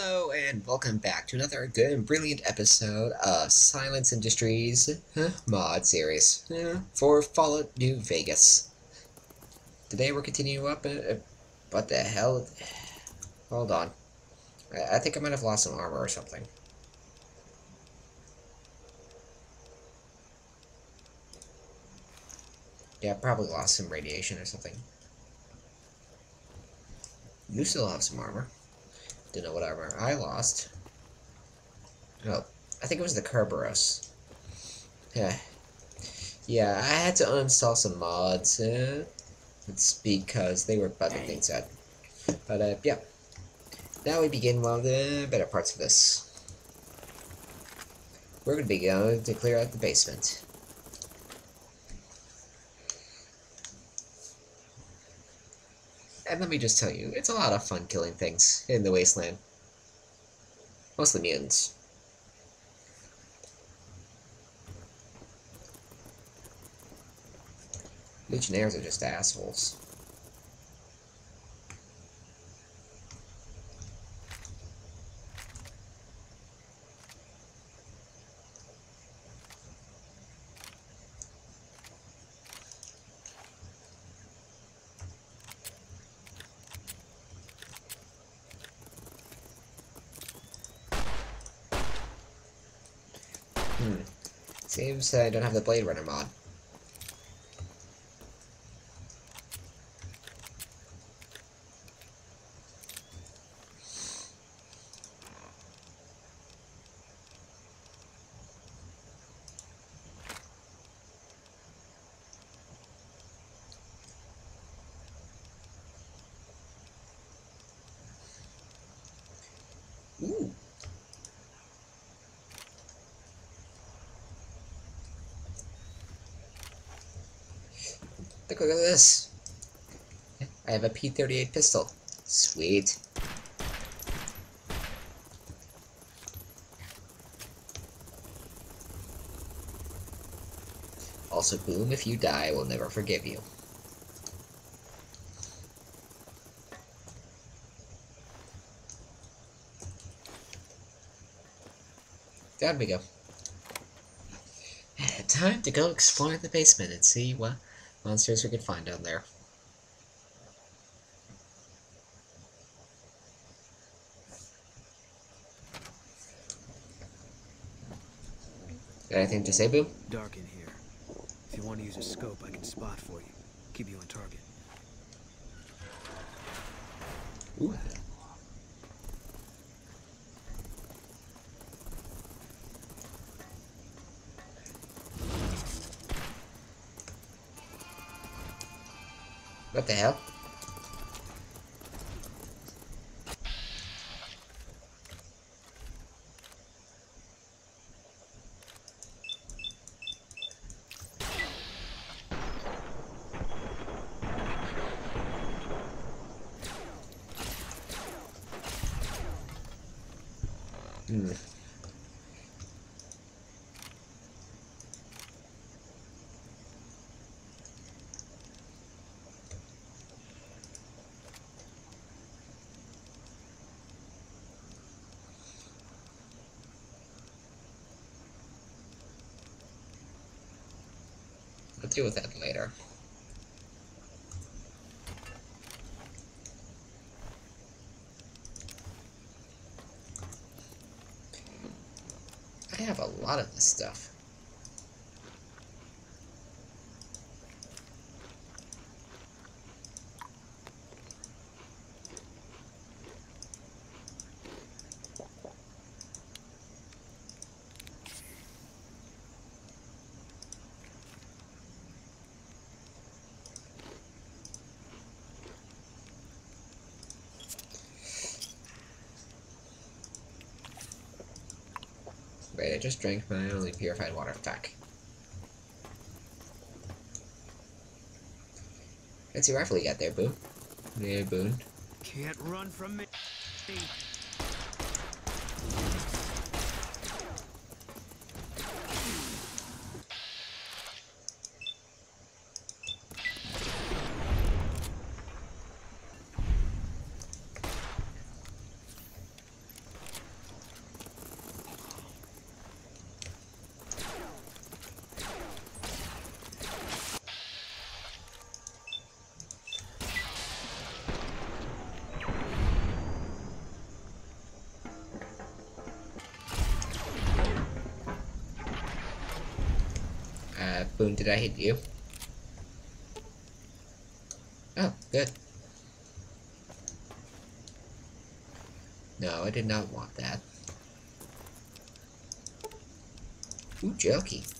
Hello and welcome back to another good and brilliant episode of Silence Industries huh, mod series huh, for Fallout New Vegas. Today we're continuing up. Uh, uh, what the hell? Hold on. I, I think I might have lost some armor or something. Yeah, probably lost some radiation or something. You still have some armor. Don't know what armor I lost. Oh, I think it was the Kerberos. Yeah. Yeah, I had to uninstall some mods. Uh, it's because they were bugging things out. But, uh, yeah. Now we begin one of the better parts of this. We're going to be going to clear out the basement. And let me just tell you, it's a lot of fun killing things in the wasteland. Mostly mutants. Legionnaires are just assholes. Hmm. I don't have the Blade Runner mod. Ooh. Look, look at this. I have a P38 pistol. Sweet. Also, Boone, if you die, I will never forgive you. Down we go. Time to go explore the basement and see what monsters we can find down there. Got anything to say, Boone? Dark in here. If you want to use a scope, I can spot for you. Keep you on target. Ooh. What the hell? With that later. I have a lot of this stuff. Wait, I just drank my only purified water. Fuck. Let's see rifle you got there, Boo. Yeah, Boone. Can't run from me. Boone, did I hit you? Oh, good. No, I did not want that. Ooh, jokey.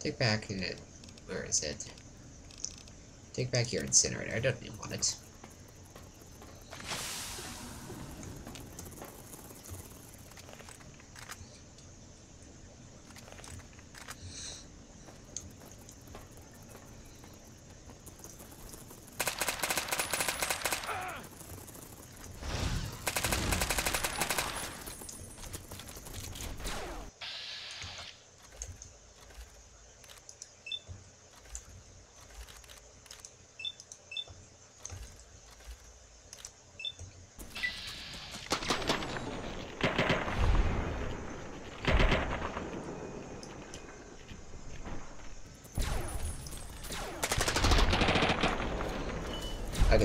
Take back it. Where is it? Take back your incinerator. I don't even want it.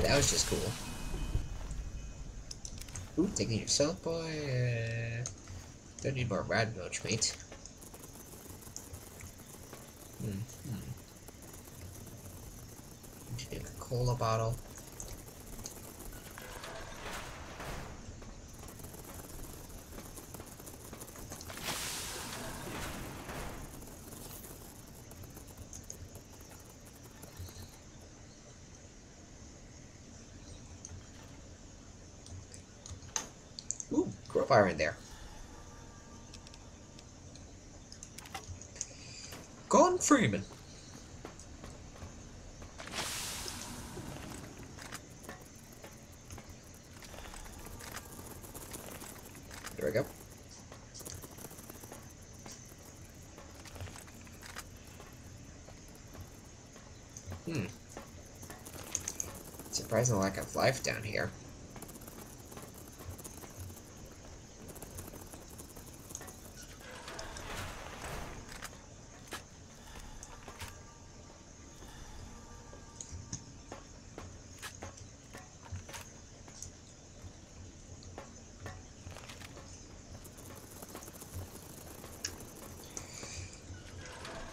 That was just cool. Ooh, taking yourself, boy. Uh, don't need more rad milch, mate. Hmm. hmm. A cola bottle. Crowbar in there. Gordon Freeman. There we go. Hmm. Surprising lack of life down here.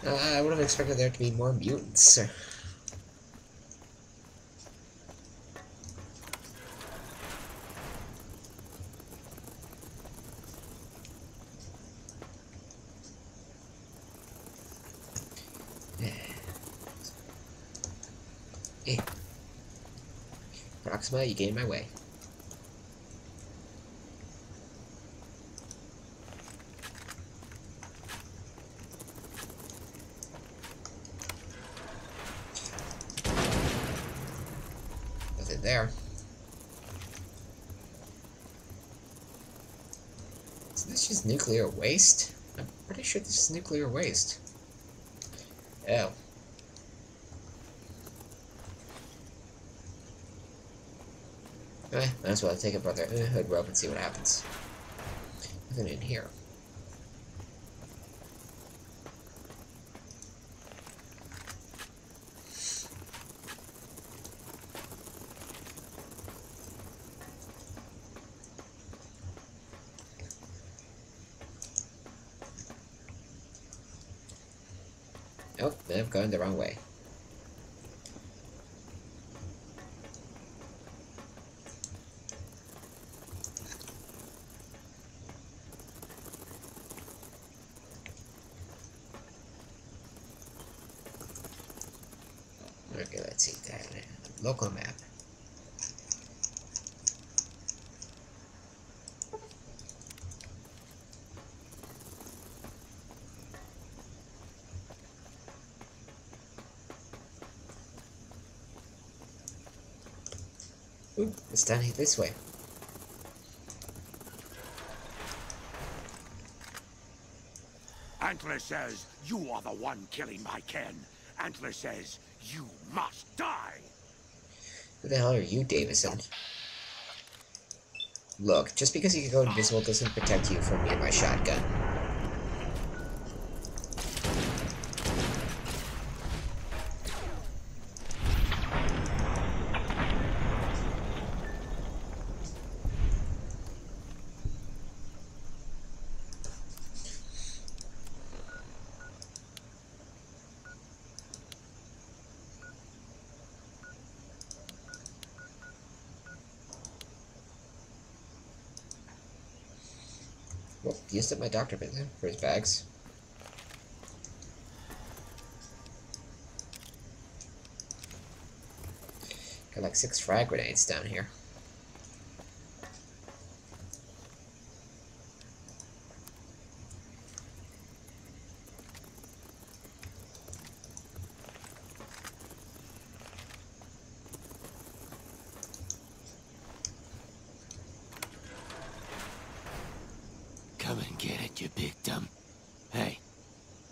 Uh, I would have expected there to be more mutants. Eh. Proxima, you in my way. Nothing there. Is this just nuclear waste? I'm pretty sure this is nuclear waste. Oh. Eh, might as well take a Brotherhood rope and see what happens. Nothing in here. Oh, nope, I've gone the wrong way. Okay, let's see that. Local map. Ooh, it's down here this way. Antler says you are the one killing my kin. Antler says you must die. Who the hell are you, Davison? Look, just because you can go invisible doesn't protect you from me and my shotgun. Well, used up my doctor visit for his bags. Got like six frag grenades down here. Come and get it, you big dumb. Hey,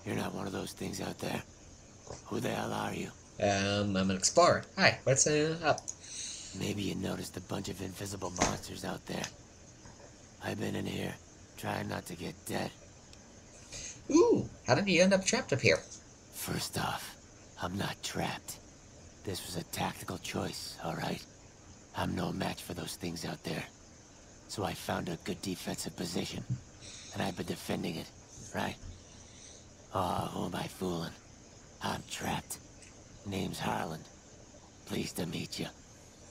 you're not one of those things out there. Who the hell are you? Um, I'm an explorer. Hi, what's uh, up? Maybe you noticed a bunch of invisible monsters out there. I've been in here, trying not to get dead. Ooh, how did you end up trapped up here? First off, I'm not trapped. This was a tactical choice, alright? I'm no match for those things out there. So I found a good defensive position, and I've been defending it, right? Oh, who am I fooling? I'm trapped. Name's Harland. Pleased to meet you.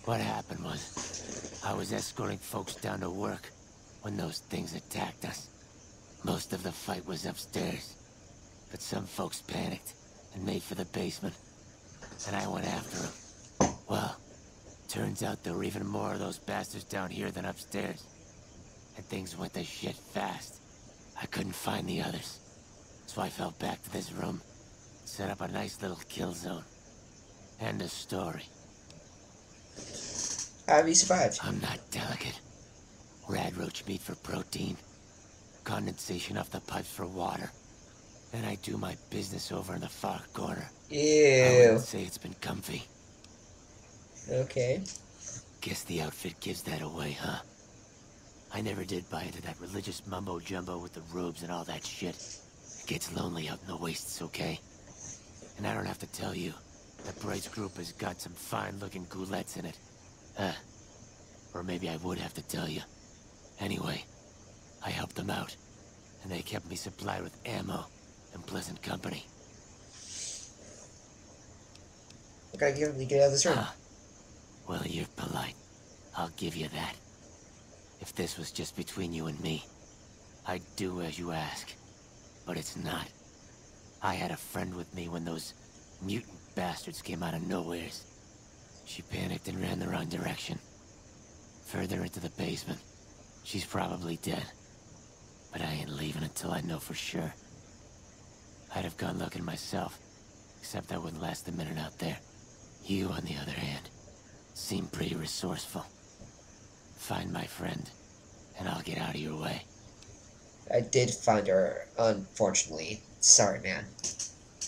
What happened was, I was escorting folks down to work when those things attacked us. Most of the fight was upstairs, but some folks panicked and made for the basement, and I went after them. Well, turns out there were even more of those bastards down here than upstairs, and things went to shit fast. I couldn't find the others, so I fell back to this room, set up a nice little kill zone. End of story. How have you survived? I'm not delicate. Rad roach meat for protein. Condensation off the pipes for water. Then I do my business over in the far corner. I Ew. wouldn't say it's been comfy. Okay. Guess the outfit gives that away, huh? I never did buy into that religious mumbo jumbo with the robes and all that shit. It gets lonely out in the wastes, okay? And I don't have to tell you, that Bright's group has got some fine-looking ghoulettes in it. Huh. Or maybe I would have to tell you. Anyway, I helped them out, and they kept me supplied with ammo and pleasant company. I gotta get, get out of this room. Huh. Well, you're polite. I'll give you that. If this was just between you and me, I'd do as you ask. But it's not. I had a friend with me when those mutant bastards came out of nowheres. She panicked and ran the wrong direction. Further into the basement. She's probably dead. But I ain't leaving until I know for sure. I'd have gone looking myself, except I wouldn't last a minute out there. You, on the other hand, seem pretty resourceful. Find my friend, and I'll get out of your way. I did find her, unfortunately. Sorry, man.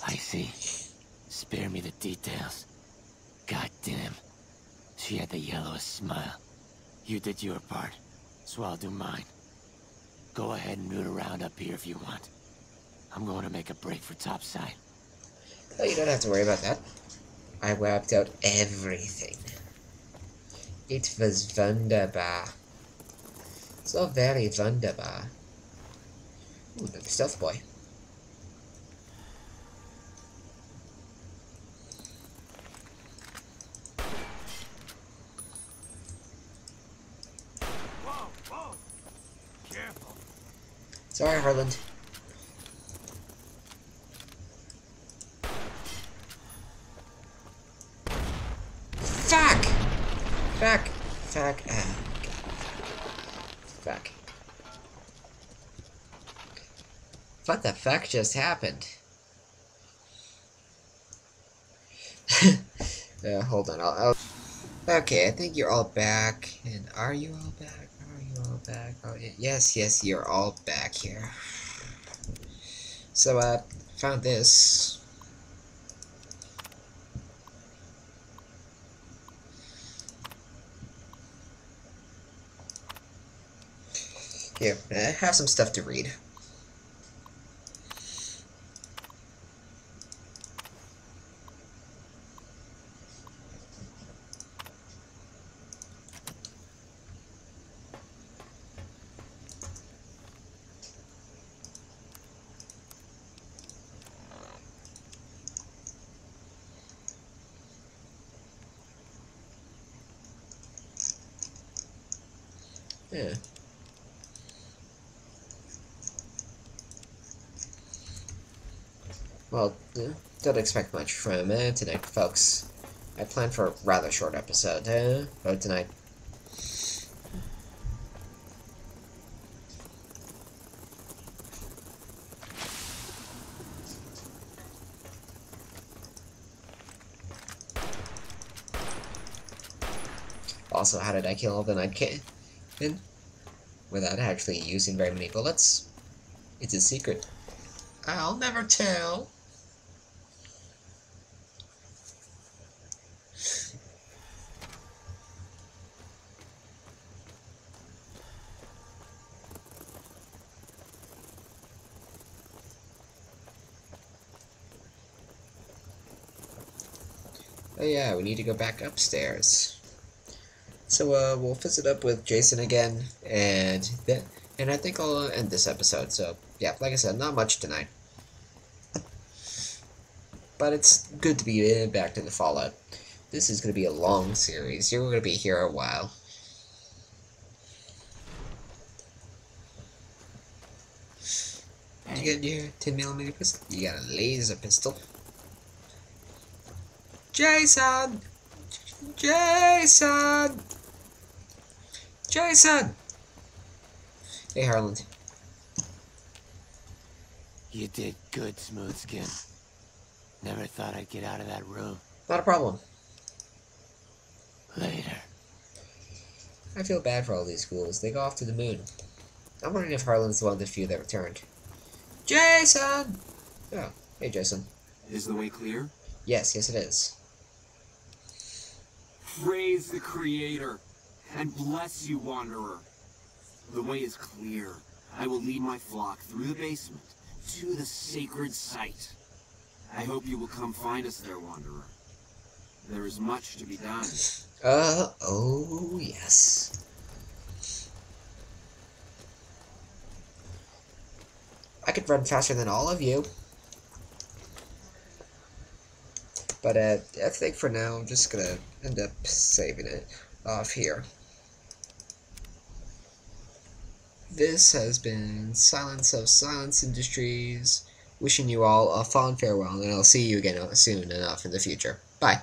I see. Spare me the details. God damn. She had the yellowest smile. You did your part, so I'll do mine. Go ahead and root around up here if you want. I'm going to make a break for topside. Oh, you don't have to worry about that. I wiped out everything. It was wunderbar. So very wunderbar. Ooh, another stealth boy. Whoa, whoa! Careful. Sorry, Harland. Fuck! Fuck! Fuck! Ah, fuck. What the fuck just happened? uh, hold on, I'll, I'll... Okay, I think you're all back. And are you all back? Are you all back? Oh, yes, yes, you're all back here. So, uh, found this. Here, I have some stuff to read. Yeah. Well, don't expect much from uh, tonight, folks. I plan for a rather short episode, uh, tonight Also, how did I kill the Nightkin? Without actually using very many bullets? It's a secret. I'll never tell. Oh yeah, we need to go back upstairs. So uh, we'll visit up with Jason again, and then, and I think I'll end this episode. So yeah, like I said, not much tonight, but it's good to be back to the Fallout. This is going to be a long series. You're going to be here a while. You get your 10 millimeter pistol? You got a laser pistol. Jason! Jason! Jason! Hey, Harland. You did good, Smooth Skin. Never thought I'd get out of that room. Not a problem. Later. I feel bad for all these schools. They go off to the moon. I'm wondering if Harlan's one of the few that returned. Jason! Oh, hey, Jason. Is the way clear? Yes, yes it is. Praise the Creator, and bless you, Wanderer. The way is clear. I will lead my flock through the basement to the sacred site. I hope you will come find us there, Wanderer. There is much to be done. Uh, oh, yes. I could run faster than all of you. But uh, I think for now I'm just gonna end up saving it off here. This has been Silence of Silence Industries. Wishing you all a fond farewell, and I'll see you again soon enough in the future. Bye.